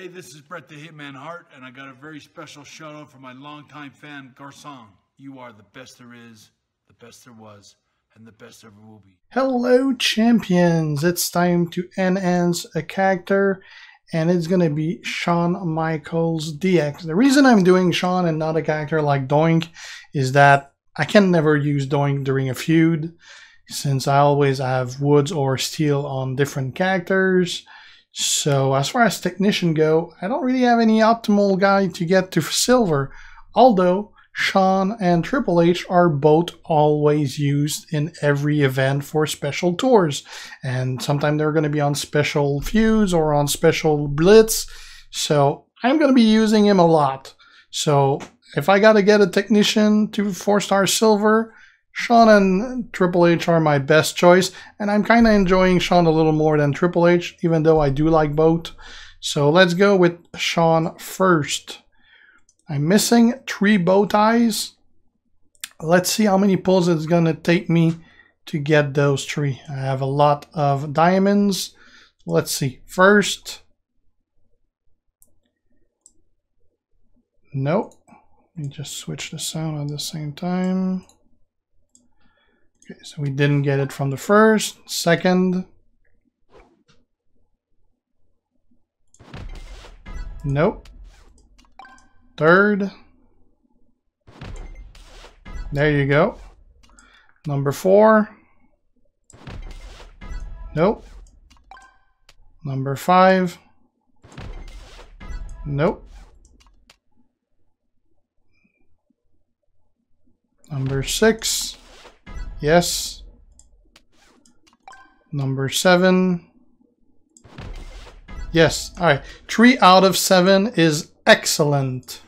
Hey, this is Bret the Hitman Hart, and I got a very special shout out for my longtime fan, Guersan. You are the best there is, the best there was, and the best ever will be. Hello, champions! It's time to enhance a character, and it's gonna be Shawn Michaels DX. The reason I'm doing Shawn and not a character like Doink is that I can never use Doink during a feud, since I always have Woods or Steel on different characters. So as far as technician go, I don't really have any optimal guy to get to silver, although Shawn and Triple H are both always used in every event for special tours. And sometimes they're going to be on special feuds or on special blitz. So I'm going to be using him a lot. So if I got to get a technician to four star silver, Shawn and Triple H are my best choice, and I'm kind of enjoying Shawn a little more than Triple H, even though I do like both. So let's go with Shawn first. I'm missing three bow ties. Let's see how many pulls it's going to take me to get those three. I have a lot of diamonds. Let's see. First. Nope. Let me just switch the sound at the same time. Okay, so we didn't get it from the first, second. Nope. Third. There you go. Number four. Nope. Number five. Nope. Number six. Yes. Number seven. Yes. All right. Three out of seven is excellent.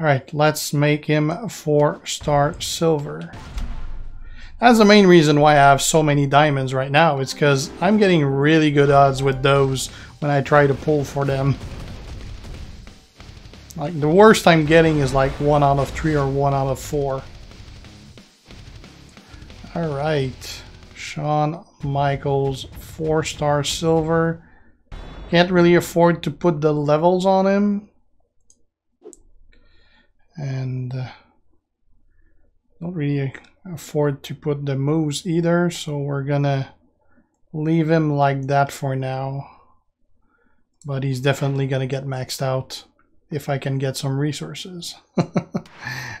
All right. Let's make him four star silver. That's the main reason why I have so many diamonds right now. It's because I'm getting really good odds with those when I try to pull for them. Like the worst I'm getting is like one out of three or one out of four. All right, Shawn Michaels, four star silver. Can't really afford to put the levels on him. And uh, don't really afford to put the moves either, so we're gonna leave him like that for now. But he's definitely gonna get maxed out if I can get some resources.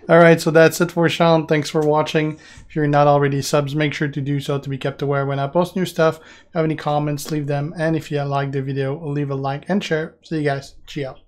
All right, so that's it for Shawn. Thanks for watching. If you're not already subs, make sure to do so to be kept aware when I post new stuff. If you have any comments, leave them. And if you like the video, leave a like and share. See you guys. Cheers.